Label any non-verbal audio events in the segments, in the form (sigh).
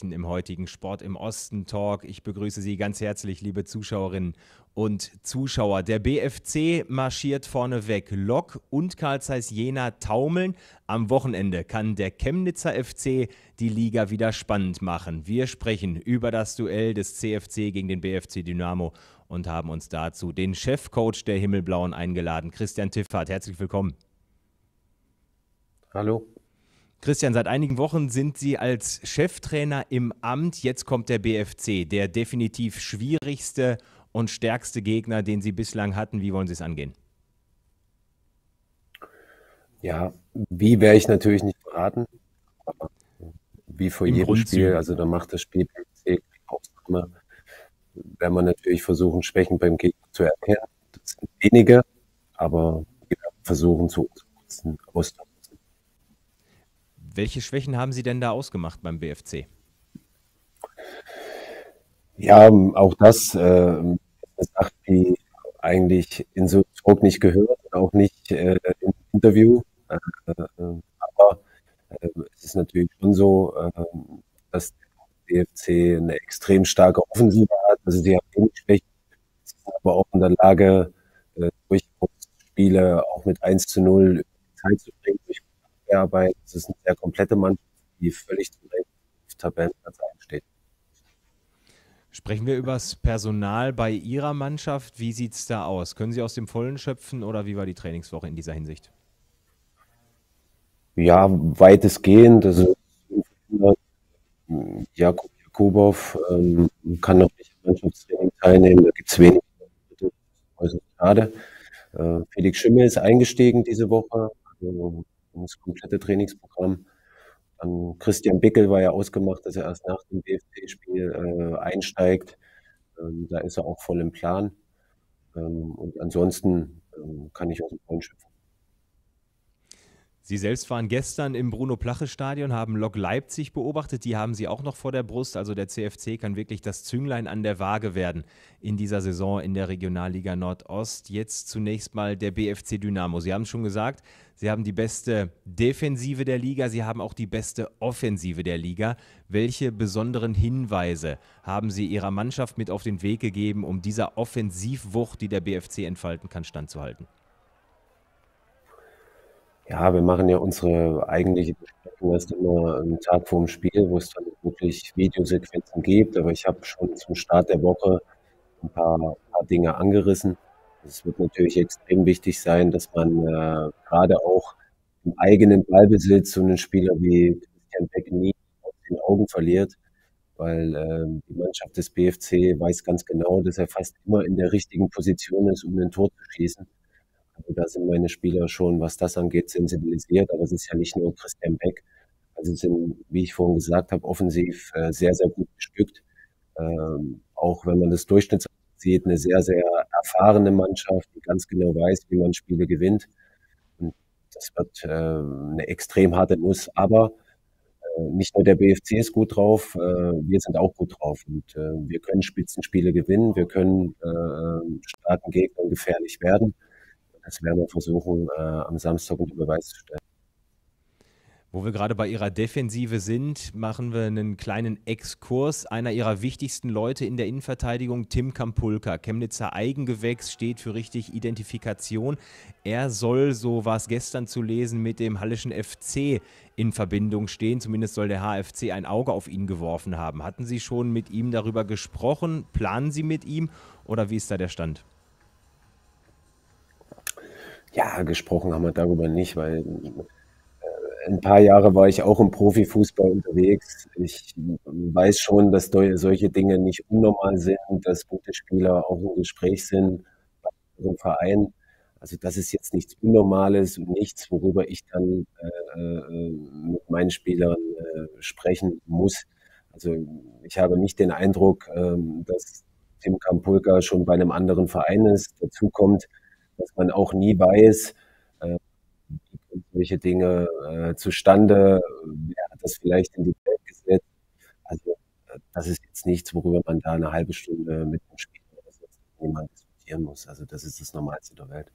sprechen im heutigen Sport im Osten Talk. Ich begrüße Sie ganz herzlich, liebe Zuschauerinnen und Zuschauer. Der BFC marschiert vorneweg. Lok und Karl Zeiss Jena taumeln. Am Wochenende kann der Chemnitzer FC die Liga wieder spannend machen. Wir sprechen über das Duell des CFC gegen den BFC Dynamo und haben uns dazu den Chefcoach der Himmelblauen eingeladen, Christian Tiffert. Herzlich willkommen. Hallo. Christian, seit einigen Wochen sind Sie als Cheftrainer im Amt. Jetzt kommt der BFC, der definitiv schwierigste und stärkste Gegner, den Sie bislang hatten. Wie wollen Sie es angehen? Ja, wie wäre ich natürlich nicht beraten. Wie vor Im jedem Grundzügen. Spiel, also da macht das Spiel BFC Ausnahme, werden wir natürlich versuchen, Schwächen beim Gegner zu erkennen. Das sind wenige, aber wir versuchen, zu uns auszunutzen. Welche Schwächen haben Sie denn da ausgemacht beim BFC? Ja, auch das äh, eine Sache, die eigentlich in so Talk nicht gehört, auch nicht äh, im Interview. Äh, aber äh, es ist natürlich schon so, äh, dass der BFC eine extrem starke Offensive hat. Also sie haben wenig Schwächen, sind aber auch in der Lage, äh, durchaus Spiele auch mit 1 zu 0 Zeit zu bringen, durch Arbeit. Es ist eine sehr komplette Mannschaft, die völlig zum Tabellenplatz einsteht. Sprechen wir über das Personal bei Ihrer Mannschaft. Wie sieht es da aus? Können Sie aus dem Vollen schöpfen oder wie war die Trainingswoche in dieser Hinsicht? Ja, weitestgehend. Also Jakub Jakubow ähm, kann noch nicht am Mannschaftstraining teilnehmen. Da gibt es wenig. Äußerst schade. Äh, Felix Schimmel ist eingestiegen diese Woche. Also, das komplette Trainingsprogramm. Dann Christian Bickel war ja ausgemacht, dass er erst nach dem BFC-Spiel äh, einsteigt. Ähm, da ist er auch voll im Plan. Ähm, und ansonsten ähm, kann ich aus dem Vollen schöpfen. Sie selbst waren gestern im Bruno-Plache-Stadion, haben Lok Leipzig beobachtet. Die haben Sie auch noch vor der Brust. Also der CFC kann wirklich das Zünglein an der Waage werden in dieser Saison in der Regionalliga Nordost. Jetzt zunächst mal der BFC Dynamo. Sie haben es schon gesagt, Sie haben die beste Defensive der Liga. Sie haben auch die beste Offensive der Liga. Welche besonderen Hinweise haben Sie Ihrer Mannschaft mit auf den Weg gegeben, um dieser Offensivwucht, die der BFC entfalten kann, standzuhalten? Ja, wir machen ja unsere eigentliche Besprechung erst immer einen Tag vorm Spiel, wo es dann wirklich Videosequenzen gibt. Aber ich habe schon zum Start der Woche ein paar, paar Dinge angerissen. Es wird natürlich extrem wichtig sein, dass man äh, gerade auch im eigenen Ballbesitz so einen Spieler wie Christian Beck nie aus den Augen verliert, weil äh, die Mannschaft des BFC weiß ganz genau, dass er fast immer in der richtigen Position ist, um ein Tor zu schießen. Also da sind meine Spieler schon, was das angeht, sensibilisiert. Aber es ist ja nicht nur Christian Beck. Also sind, wie ich vorhin gesagt habe, offensiv äh, sehr, sehr gut bestückt. Ähm, auch wenn man das Durchschnitts sieht, eine sehr, sehr erfahrene Mannschaft, die ganz genau weiß, wie man Spiele gewinnt. Und das wird äh, eine extrem harte Nuss. Aber äh, nicht nur der BFC ist gut drauf, äh, wir sind auch gut drauf. Und äh, wir können Spitzenspiele gewinnen, wir können starken Gegnern gefährlich werden. Das werden wir versuchen, äh, am Samstag unter Beweis zu stellen. Wo wir gerade bei Ihrer Defensive sind, machen wir einen kleinen Exkurs. Einer Ihrer wichtigsten Leute in der Innenverteidigung, Tim Kampulka, Chemnitzer Eigengewächs, steht für richtig Identifikation. Er soll, so war es gestern zu lesen, mit dem Hallischen FC in Verbindung stehen. Zumindest soll der HFC ein Auge auf ihn geworfen haben. Hatten Sie schon mit ihm darüber gesprochen? Planen Sie mit ihm oder wie ist da der Stand? Ja, gesprochen haben wir darüber nicht, weil äh, ein paar Jahre war ich auch im Profifußball unterwegs. Ich weiß schon, dass solche Dinge nicht unnormal sind, dass gute Spieler auch im Gespräch sind bei unserem Verein. Also das ist jetzt nichts Unnormales und nichts, worüber ich dann äh, äh, mit meinen Spielern äh, sprechen muss. Also ich habe nicht den Eindruck, äh, dass Tim Kampulka schon bei einem anderen Verein ist. Dazu kommt, dass man auch nie weiß, äh, solche Dinge äh, zustande, wer hat das vielleicht in die Welt gesetzt. Also äh, das ist jetzt nichts, worüber man da eine halbe Stunde mit dem Spieler oder so jemand diskutieren muss. Also das ist das Normalste der Welt.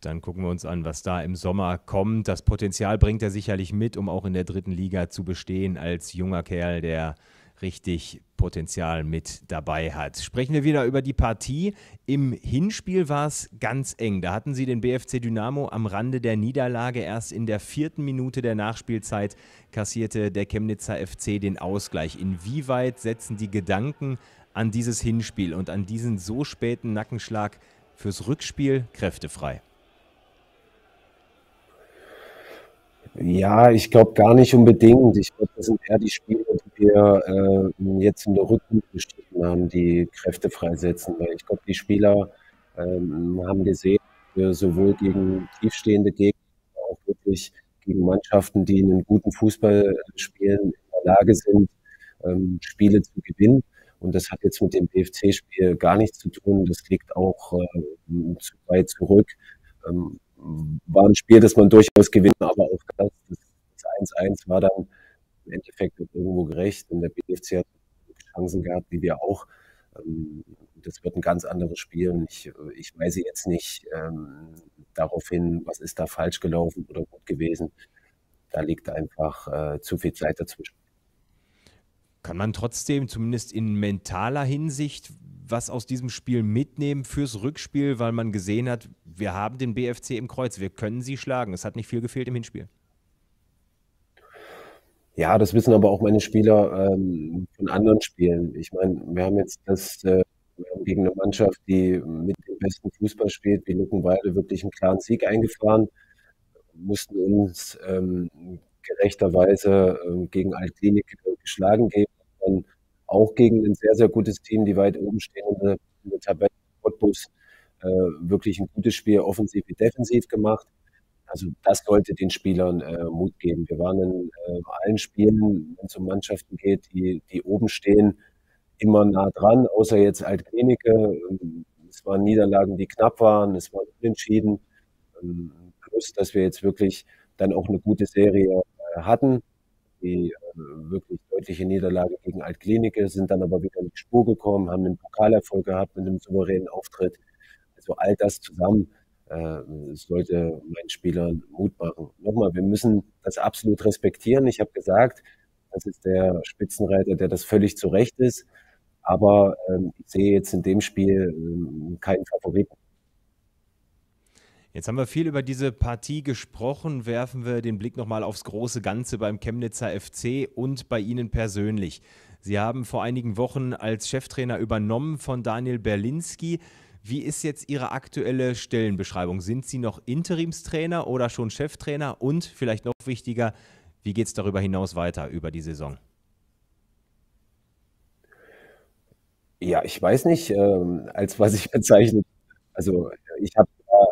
Dann gucken wir uns an, was da im Sommer kommt. Das Potenzial bringt er sicherlich mit, um auch in der dritten Liga zu bestehen als junger Kerl, der richtig Potenzial mit dabei hat. Sprechen wir wieder über die Partie. Im Hinspiel war es ganz eng. Da hatten sie den BFC Dynamo am Rande der Niederlage. Erst in der vierten Minute der Nachspielzeit kassierte der Chemnitzer FC den Ausgleich. Inwieweit setzen die Gedanken an dieses Hinspiel und an diesen so späten Nackenschlag fürs Rückspiel kräftefrei? Ja, ich glaube gar nicht unbedingt. Ich glaube, das sind eher die Spiele, die wir äh, jetzt in der Rückrunde bestritten haben, die Kräfte freisetzen. Weil ich glaube, die Spieler ähm, haben gesehen, wir sowohl gegen tiefstehende Gegner, auch wirklich gegen Mannschaften, die einen guten Fußball spielen, in der Lage sind, ähm, Spiele zu gewinnen. Und das hat jetzt mit dem BFC-Spiel gar nichts zu tun. Das liegt auch äh, zu weit zurück. Ähm, war ein Spiel, das man durchaus gewinnt, aber auch das, das 1-1 war dann im Endeffekt irgendwo gerecht und der BFC hat Chancen gehabt, wie wir auch. Ähm, das wird ein ganz anderes Spiel und ich, ich weise jetzt nicht ähm, darauf hin, was ist da falsch gelaufen oder gut gewesen. Da liegt einfach äh, zu viel Zeit dazwischen. Kann man trotzdem, zumindest in mentaler Hinsicht, was aus diesem Spiel mitnehmen fürs Rückspiel, weil man gesehen hat, wir haben den BFC im Kreuz, wir können sie schlagen. Es hat nicht viel gefehlt im Hinspiel. Ja, das wissen aber auch meine Spieler ähm, von anderen Spielen. Ich meine, wir haben jetzt das äh, gegen eine Mannschaft, die mit dem besten Fußball spielt, wie Luckenwalde, wirklich einen klaren Sieg eingefahren, mussten uns ähm, gerechterweise äh, gegen Altklinik geschlagen geben. Dann auch gegen ein sehr, sehr gutes Team, die weit oben stehen in der, in der Tabelle. Cottbus äh, wirklich ein gutes Spiel, offensiv wie defensiv gemacht. Also das sollte den Spielern äh, Mut geben. Wir waren in äh, allen Spielen, wenn es um Mannschaften geht, die, die oben stehen, immer nah dran, außer jetzt Altklinike. Ähm, es waren Niederlagen, die knapp waren, es waren unentschieden. Ähm, plus, dass wir jetzt wirklich dann auch eine gute Serie äh, hatten die äh, wirklich deutliche Niederlage gegen Altklinike, sind dann aber wieder in die Spur gekommen, haben einen Pokalerfolg gehabt mit einem souveränen Auftritt. Also all das zusammen äh, sollte meinen Spielern Mut machen. Nochmal, wir müssen das absolut respektieren. Ich habe gesagt, das ist der Spitzenreiter, der das völlig zu Recht ist. Aber ähm, ich sehe jetzt in dem Spiel ähm, keinen Favoriten. Jetzt haben wir viel über diese Partie gesprochen. Werfen wir den Blick nochmal aufs große Ganze beim Chemnitzer FC und bei Ihnen persönlich. Sie haben vor einigen Wochen als Cheftrainer übernommen von Daniel Berlinski. Wie ist jetzt Ihre aktuelle Stellenbeschreibung? Sind Sie noch Interimstrainer oder schon Cheftrainer? Und vielleicht noch wichtiger, wie geht es darüber hinaus weiter über die Saison? Ja, ich weiß nicht, ähm, als was ich (laughs) bezeichne. Also ich habe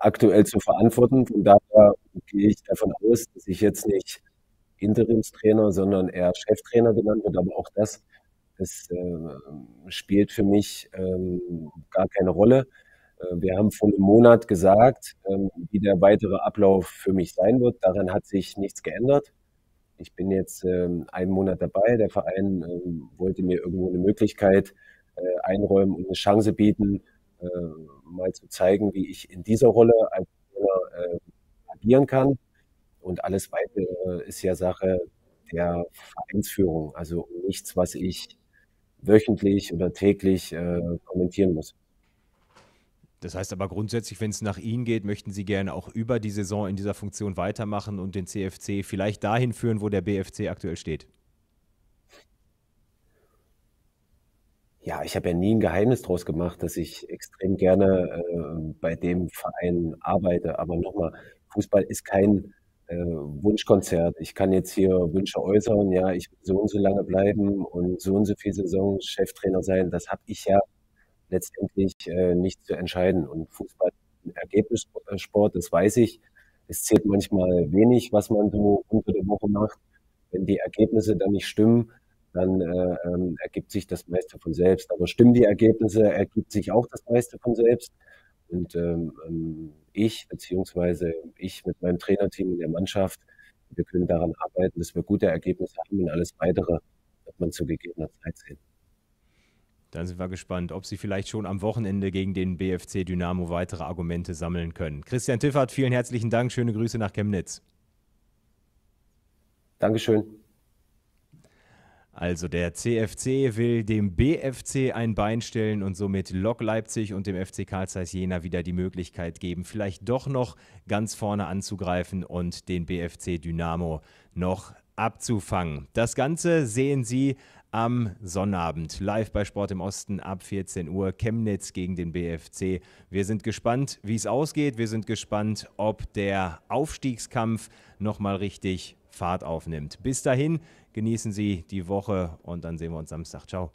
aktuell zu verantworten. Von daher gehe ich davon aus, dass ich jetzt nicht Interimstrainer, sondern eher Cheftrainer genannt wird. Aber auch das, das äh, spielt für mich ähm, gar keine Rolle. Äh, wir haben vor einem Monat gesagt, ähm, wie der weitere Ablauf für mich sein wird. Daran hat sich nichts geändert. Ich bin jetzt ähm, einen Monat dabei. Der Verein ähm, wollte mir irgendwo eine Möglichkeit äh, einräumen und eine Chance bieten, äh, mal zu zeigen, wie ich in dieser Rolle als Trainer äh, agieren kann. Und alles weitere ist ja Sache der Vereinsführung, also nichts, was ich wöchentlich oder täglich äh, kommentieren muss. Das heißt aber grundsätzlich, wenn es nach Ihnen geht, möchten Sie gerne auch über die Saison in dieser Funktion weitermachen und den CFC vielleicht dahin führen, wo der BFC aktuell steht. Ja, ich habe ja nie ein Geheimnis draus gemacht, dass ich extrem gerne äh, bei dem Verein arbeite. Aber nochmal, Fußball ist kein äh, Wunschkonzert. Ich kann jetzt hier Wünsche äußern, ja, ich will so und so lange bleiben und so und so viel Saison Cheftrainer sein. Das habe ich ja letztendlich äh, nicht zu entscheiden. Und Fußball ist ein Ergebnissport, das weiß ich. Es zählt manchmal wenig, was man so unter der Woche macht. Wenn die Ergebnisse dann nicht stimmen, dann äh, ähm, ergibt sich das meiste von selbst. Aber stimmen die Ergebnisse, ergibt sich auch das meiste von selbst. Und ähm, ähm, ich, beziehungsweise ich mit meinem Trainerteam in der Mannschaft, wir können daran arbeiten, dass wir gute Ergebnisse haben und alles weitere wird man zu gegebener Zeit sehen. Dann sind wir gespannt, ob Sie vielleicht schon am Wochenende gegen den BFC Dynamo weitere Argumente sammeln können. Christian Tiffert, vielen herzlichen Dank. Schöne Grüße nach Chemnitz. Dankeschön. Also der CFC will dem BFC ein Bein stellen und somit Lok Leipzig und dem FC Karl Zeiss Jena wieder die Möglichkeit geben, vielleicht doch noch ganz vorne anzugreifen und den BFC Dynamo noch abzufangen. Das Ganze sehen Sie am Sonnabend live bei Sport im Osten ab 14 Uhr Chemnitz gegen den BFC. Wir sind gespannt, wie es ausgeht. Wir sind gespannt, ob der Aufstiegskampf nochmal richtig Fahrt aufnimmt. Bis dahin genießen Sie die Woche und dann sehen wir uns Samstag. Ciao.